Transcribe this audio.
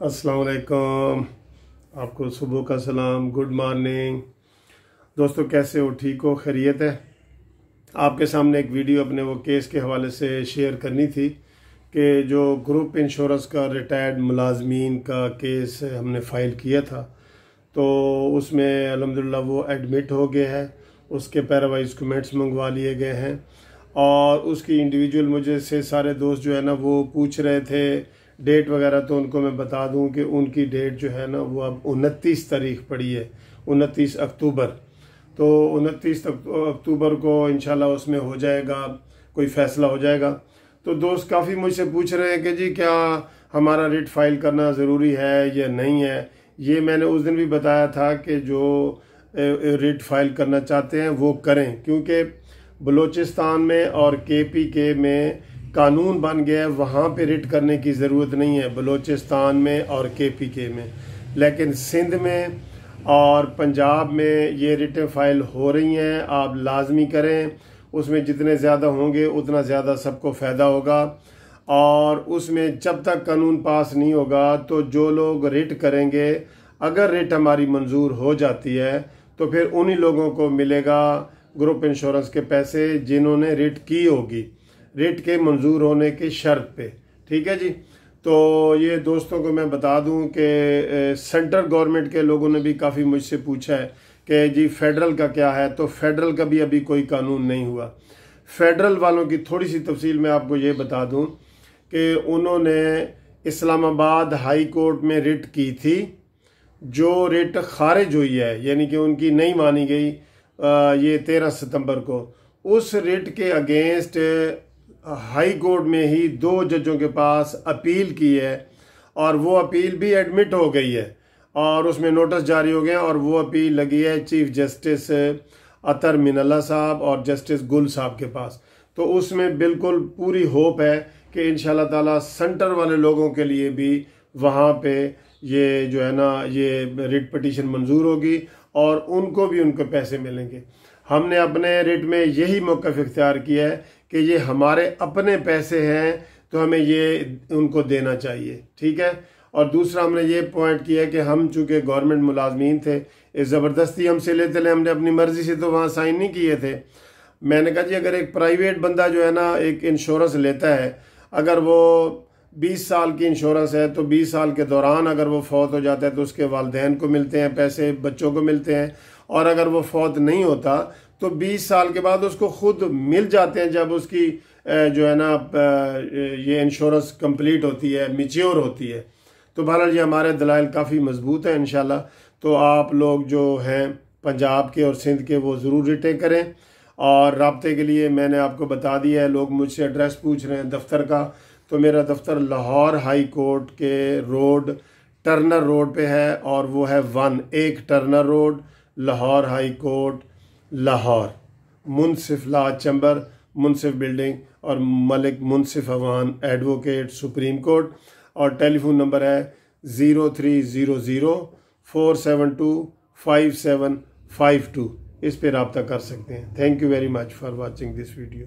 السلام علیکم۔ آپ کو صبح کا سلام، گڈ مارننگ۔ دوستو، کیسے ہو؟ ٹھیک ہو؟ خیریت ہے؟ آپ کے سامنے ایک ویڈیو اپنے وہ کیس کے حوالے سے شیئر کرنی تھی کہ جو گروپ انشورنس کا ریٹائرڈ ملازمین کا کیس ہم نے فائل کیا تھا، تو اس میں الحمدللہ وہ ایڈمٹ ہو گیا ہے اس کے پیراوائز کمنٹس منگوا لیے گئے ہیں۔ اور اس کی انڈیویجول مجھے سے سارے دوست جو ہے نا، وہ پوچھ رہے تھے ڈیٹ وغیرہ تو ان کو میں بتا دوں کہ ان کی ڈیٹ جو ہے نا وہ اب انتیس تاریخ پڑی ہے، انتیس اکتوبر۔ تو انتیس اکتوبر کو انشاءاللہ اس میں ہو جائے گا، کوئی فیصلہ ہو جائے گا۔ تو دوست کافی مجھ سے پوچھ رہے ہیں کہ جی کیا ہمارا ریٹ فائل کرنا ضروری ہے یا نہیں ہے؟ یہ میں نے اس دن بھی بتایا تھا کہ جو ریٹ فائل کرنا چاہتے ہیں وہ کریں۔ کیونکہ بلوچستان میں اور کے پی کے میں قانون بن گیا وہاں پہ رٹ کرنے کی ضرورت نہیں ہے، بلوچستان میں اور کے پی کے میں۔ لیکن سندھ میں اور پنجاب میں یہ رٹیں فائل ہو رہی ہیں، آپ لازمی کریں، اس میں جتنے زیادہ ہوں گے اتنا زیادہ سب کو فائدہ ہوگا۔ اور اس میں جب تک قانون پاس نہیں ہوگا تو جو لوگ رٹ کریں گے، اگر ریٹ ہماری منظور ہو جاتی ہے تو پھر انہی لوگوں کو ملے گا گروپ انشورنس کے پیسے جنہوں نے ریٹ کی ہوگی۔ ریٹ کے منظور ہونے کے شرط پہ۔ ٹھیک ہے جی؟ تو یہ دوستوں کو میں بتا دوں کہ سینٹر گورنمنٹ کے لوگوں نے بھی کافی مجھ سے پوچھا ہے کہ جی فیڈرل کا کیا ہے؟ تو فیڈرل کا بھی ابھی کوئی قانون نہیں ہوا۔ فیڈرل والوں کی تھوڑی سی تفصیل میں آپ کو یہ بتا دوں کہ انہوں نے اسلام آباد ہائی کورٹ میں ریٹ کی تھی، جو ریٹ خارج ہوئی ہے یعنی کہ ان کی نہیں مانی گئی یہ تیرہ ستمبر کو۔ اس ریٹ کے اگینسٹ ہائی کورٹ میں ہی دو ججوں کے پاس اپیل کی ہے اور وہ اپیل بھی ایڈمٹ ہو گئی ہے اور اس میں نوٹس جاری ہو گئے اور وہ اپیل لگی ہے چیف جسٹس عطر من اللہ صاحب اور جسٹس گل صاحب کے پاس۔ تو اس میں بالکل پوری ہوپ ہے کہ ان شاء اللہ تعالیٰ والے لوگوں کے لیے بھی وہاں پہ یہ جو ہے نا، یہ ریٹ پٹیشن منظور ہوگی اور ان کو بھی ان کے پیسے ملیں گے۔ ہم نے اپنے ریٹ میں یہی موقف اختیار کیا ہے کہ یہ ہمارے اپنے پیسے ہیں، تو ہمیں یہ ان کو دینا چاہیے، ٹھیک ہے؟ اور دوسرا، ہم نے یہ پوائنٹ کیا کہ ہم چونکہ گورنمنٹ ملازمین تھے، اس زبردستی ہم سے لیتے لیں ہم نے اپنی مرضی سے تو وہاں سائن نہیں کیے تھے۔ میں نے کہا جی اگر ایک پرائیویٹ بندہ جو ہے نا، ایک انشورنس لیتا ہے، اگر وہ بیس سال کی انشورنس ہے، تو بیس سال کے دوران اگر وہ فوت ہو جاتا ہے، تو اس کے والدین کو ملتے ہیں، پیسے بچوں کو ملتے ہیں۔ اور اگر وہ فوت نہیں ہوتا تو بیس سال کے بعد اس کو خود مل جاتے ہیں جب اس کی جو ہے نا یہ انشورنس کمپلیٹ ہوتی ہے، میچیور ہوتی ہے۔ تو بہرحال یہ ہمارے دلائل کافی مضبوط ہیں انشاءاللہ۔ تو آپ لوگ جو ہیں پنجاب کے اور سندھ کے، وہ ضرور ریٹیک کریں۔ اور رابطے کے لیے میں نے آپ کو بتا دیا ہے، لوگ مجھ سے ایڈریس پوچھ رہے ہیں دفتر کا۔ تو میرا دفتر لاہور ہائی کورٹ کے روڈ ٹرنر روڈ پہ ہے اور وہ ہے ون ایک Turner road, Lahore high court. Lahore. Munsif law chamber, Munsif building اور Malik Munsif Awan advocate supreme court. اور ٹیلی فون نمبر ہے zero three zero zero, four seven two five seven five two. اس پہ رابطہ کر سکتے ہیں۔ Thank you very much for watching this video